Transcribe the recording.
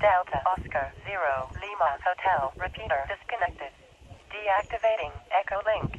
Delta Oscar Zero Lima Hotel repeater disconnected. Deactivating Echo Link.